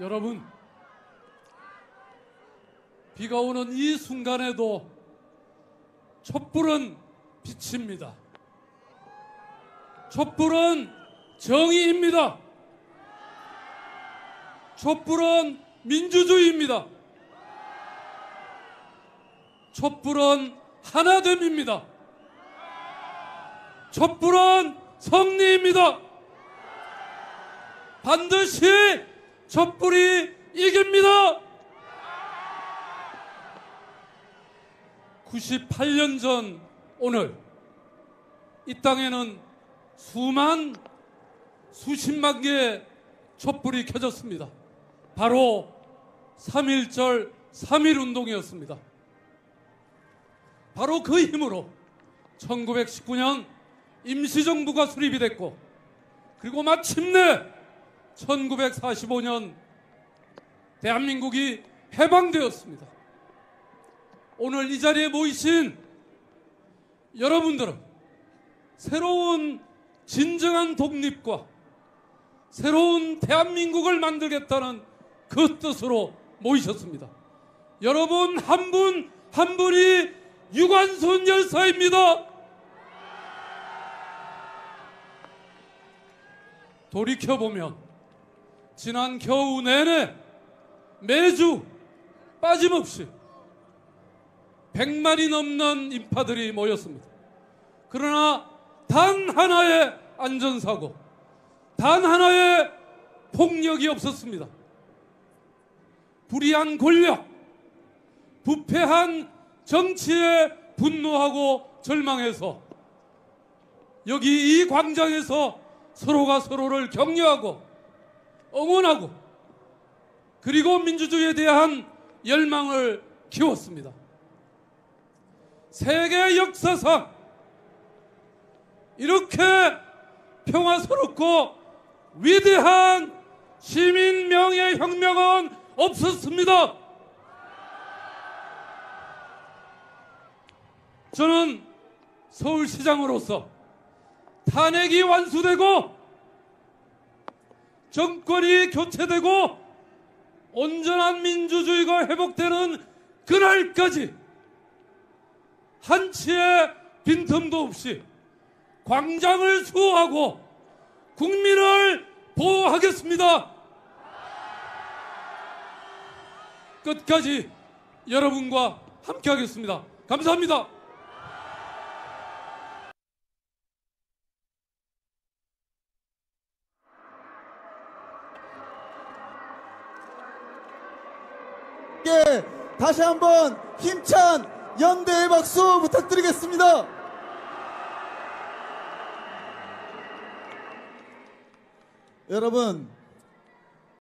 여러분, 비가 오는 이 순간에도 촛불은 빛입니다. 촛불은 정의입니다. 촛불은 민주주의입니다. 촛불은 하나됨입니다. 촛불은 성리입니다. 반드시 촛불이 이깁니다. 98년 전 오늘 이 땅에는 수만 수십만 개의 촛불이 켜졌습니다. 바로 3.1절 3.1 운동이었습니다. 바로 그 힘으로 1919년 임시정부가 수립이 됐고 그리고 마침내 1945년 대한민국이 해방되었습니다. 오늘 이 자리에 모이신 여러분들은 새로운 진정한 독립과 새로운 대한민국을 만들겠다는 그 뜻으로 모이셨습니다. 여러분 한 분한 분이 유관순 열사입니다. 돌이켜보면 지난 겨우 내내 매주 빠짐없이 100마리 넘는 인파들이 모였습니다. 그러나 단 하나의 안전사고, 단 하나의 폭력이 없었습니다. 불의한 권력, 부패한 정치에 분노하고 절망해서 여기 이 광장에서 서로가 서로를 격려하고 응원하고 그리고 민주주의에 대한 열망을 키웠습니다. 세계 역사상 이렇게 평화스럽고 위대한 시민 명예 혁명은 없었습니다. 저는 서울시장으로서 탄핵이 완수되고 정권이 교체되고 온전한 민주주의가 회복되는 그날까지 한치의 빈틈도 없이 광장을 수호하고 국민을 보호하겠습니다. 끝까지 여러분과 함께하겠습니다. 감사합니다. 예, 다시 한번 힘찬 연대의 박수 부탁드리겠습니다. 여러분,